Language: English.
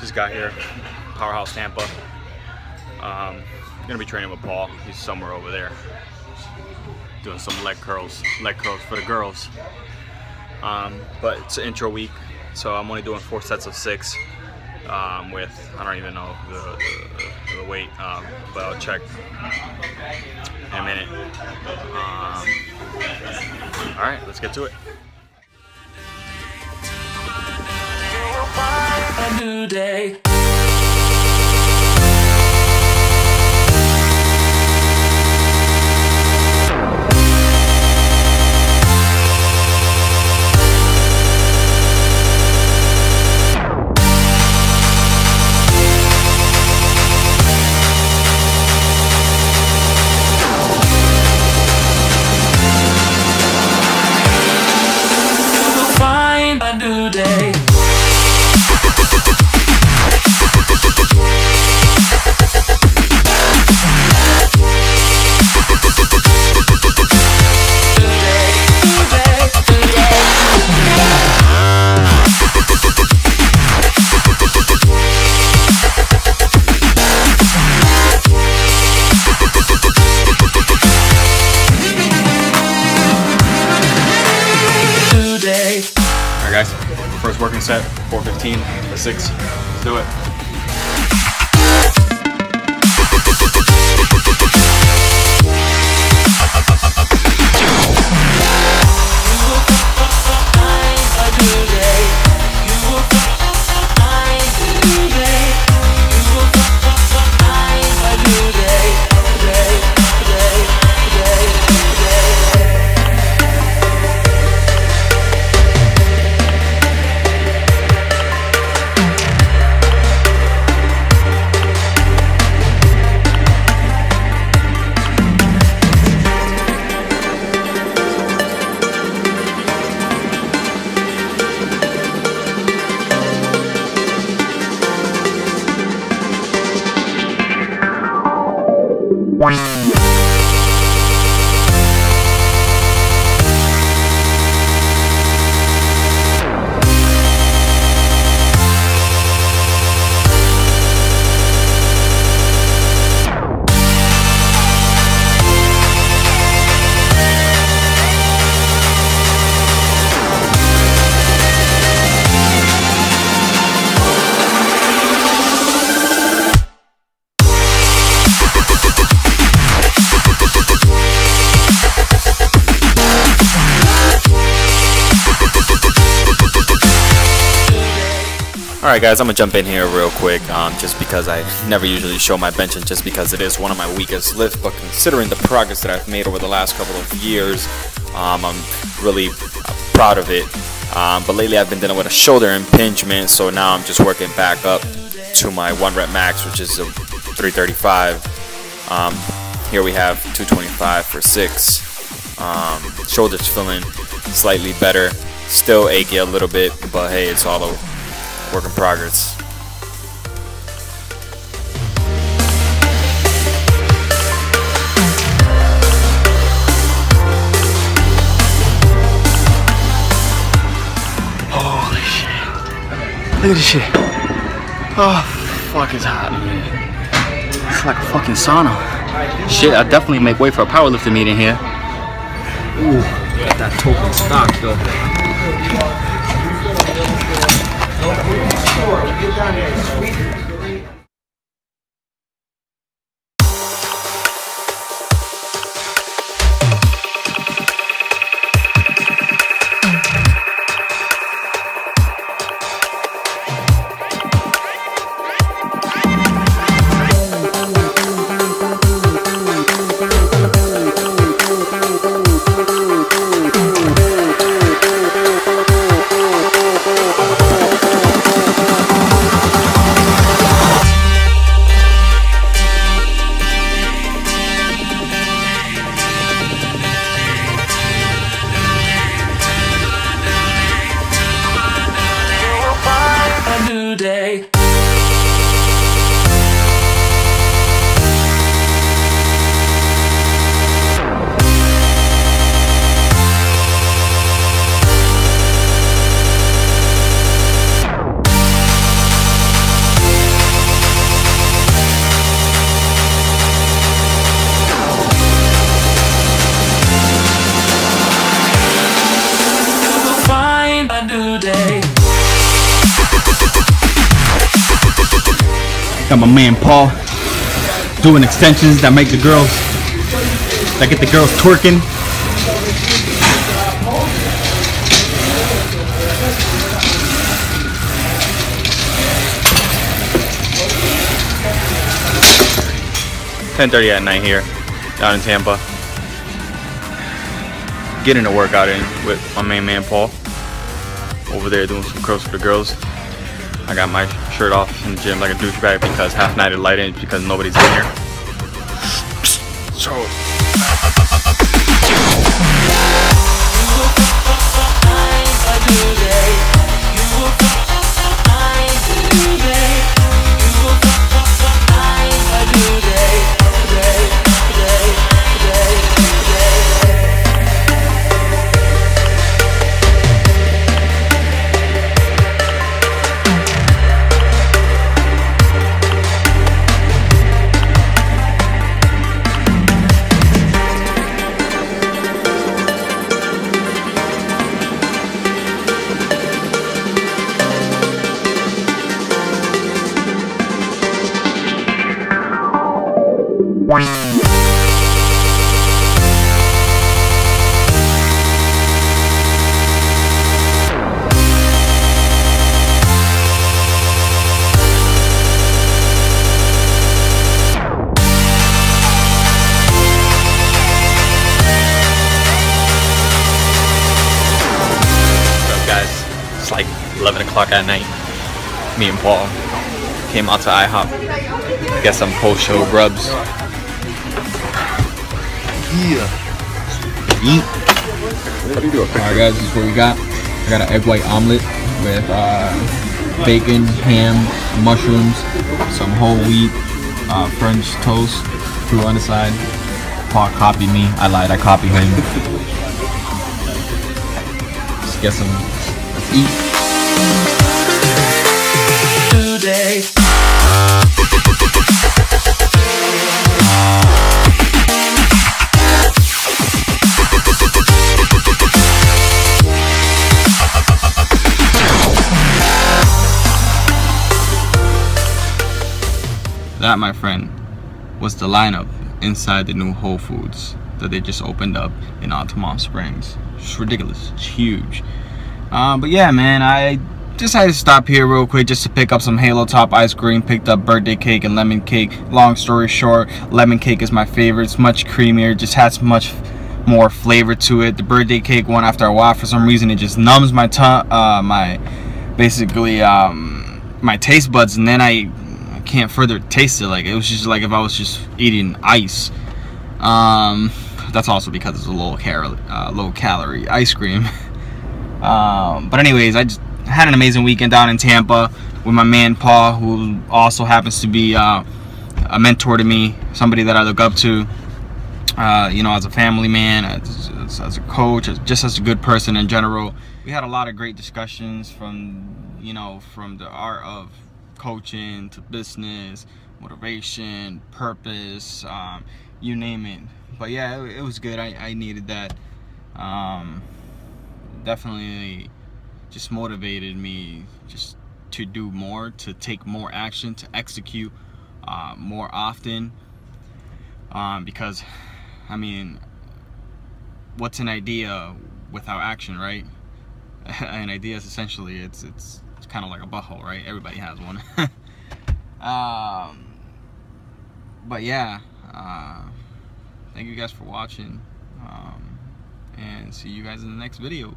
just got here, Powerhouse Tampa. Um, gonna be training with Paul. He's somewhere over there doing some leg curls, leg curls for the girls. Um, but it's intro week, so I'm only doing four sets of six um, with I don't even know the, the, the weight, um, but I'll check in a minute. Um, all right, let's get to it. A Today. All right, guys. First working set, 415 for six. Let's do it. Música Alright guys, I'm gonna jump in here real quick, um, just because I never usually show my bench and just because it is one of my weakest lifts, but considering the progress that I've made over the last couple of years, um, I'm really proud of it. Um, but lately I've been dealing with a shoulder impingement, so now I'm just working back up to my one rep max, which is a 335. Um, here we have 225 for six. Um, shoulders feeling slightly better, still achy a little bit, but hey, it's all a work in progress. Holy shit. Look at this shit. Oh, fuck, it's hot, man. It's like a fucking sauna. Shit, I definitely make way for a powerlifting meeting here. Ooh, got that token stock, though sword. You get down there and sweep Got my man Paul doing extensions that make the girls, that get the girls twerking. Ten thirty at night here, down in Tampa. Getting a workout in with my main man Paul. Over there doing some curls for the girls. I got my shirt off in the gym like a douchebag because half night of lighting because nobody's in here. So 11 o'clock at night. Me and Paul came out to IHOP get some post-show grubs. Yeah. Eat. Alright, guys, this is what we got. I got an egg white omelet with uh, bacon, ham, mushrooms, some whole wheat, uh, French toast, fruit on the side. Paul copied me. I lied. I copied him. Let's get some. Let's eat. That, my friend, was the lineup inside the new Whole Foods that they just opened up in Altamonte Springs. It's ridiculous. It's huge. Uh, but yeah, man, I decided to stop here real quick just to pick up some Halo Top ice cream. Picked up birthday cake and lemon cake. Long story short, lemon cake is my favorite. It's much creamier. Just has much more flavor to it. The birthday cake one, after a while, for some reason, it just numbs my tongue, uh, my basically um, my taste buds, and then I I can't further taste it. Like it was just like if I was just eating ice. Um, that's also because it's a low calorie, uh, low calorie ice cream. um, but anyways, I just had an amazing weekend down in Tampa with my man Paul, who also happens to be uh, a mentor to me, somebody that I look up to. Uh, you know, as a family man, as, as, a coach, as, just as a good person in general. We had a lot of great discussions from, you know, from the art of coaching to business, motivation, purpose, um, you name it. But yeah, it, it was good. I, I needed that. Um, definitely just motivated me just to do more, to take more action, to execute uh, more often. Um, because, I mean, what's an idea without action, right? an idea is essentially it's it's it's kind of like a butthole, right? Everybody has one. um, but yeah, uh, thank you guys for watching, um, and see you guys in the next video.